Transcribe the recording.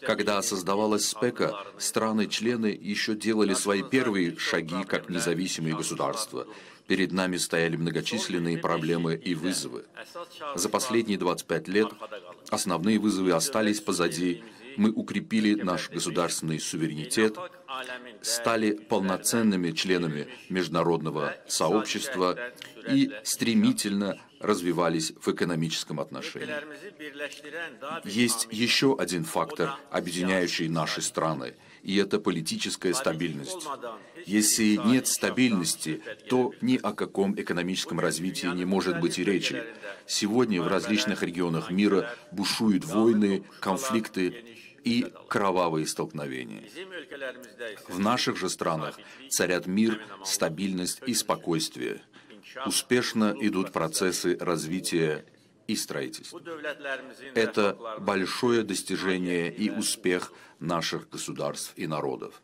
Когда создавалась СПЕКа, страны-члены еще делали свои первые шаги как независимые государства. Перед нами стояли многочисленные проблемы и вызовы. За последние 25 лет основные вызовы остались позади. Мы укрепили наш государственный суверенитет, стали полноценными членами международного сообщества и стремительно развивались в экономическом отношении. Есть еще один фактор, объединяющий наши страны, и это политическая стабильность. Если нет стабильности, то ни о каком экономическом развитии не может быть и речи. Сегодня в различных регионах мира бушуют войны, конфликты и кровавые столкновения. В наших же странах царят мир, стабильность и спокойствие. Успешно идут процессы развития и строительства. Это большое достижение и успех наших государств и народов.